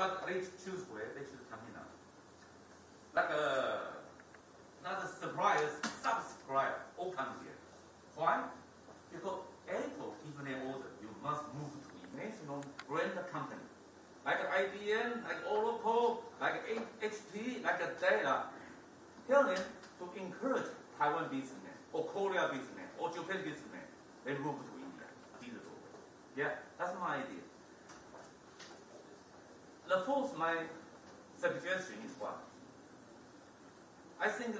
but they choose where they come in. now. Like uh, not suppliers, subscribe all come here. Why? Because Apple given an order, you must move to international brand company. Like IBM, like Oracle, like HP, like Dell. Tell them to encourage Taiwan business or Korea business or Japan business. They move to India. Yeah, that's my idea. The fourth, my suggestion is what? I think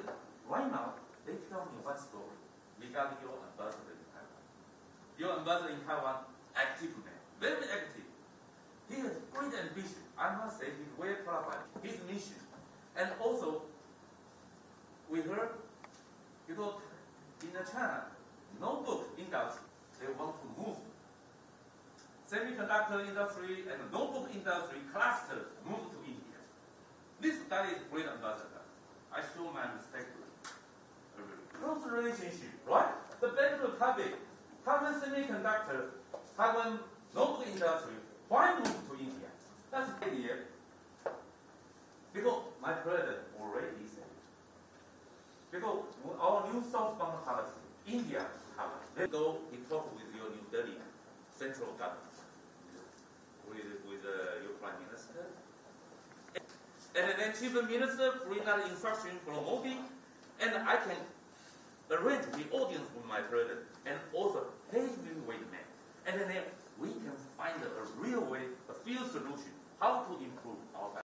right now they tell me one story regarding your ambassador in Taiwan. Your ambassador in Taiwan, active man, very active. He has great ambition. I must say he's well qualified. His mission. And also, we heard, you know, in the China, notebook industry, they want to. Semiconductor industry and notebook industry clusters move to India. This guy is great ambassador. I show my him. Close relationship, right? The Bank Republic, Taiwan Semiconductor, Taiwan notebook industry, why move to India? That's the idea. Because my president already said, because our new southbound policy, India, Taiwan, they go, we talk with your New Delhi central government, with, with uh, your prime minister, and then chief minister bring that instruction Modi, and I can arrange the audience with my president, and also paving way man, and then we can find a real way, a field solution, how to improve our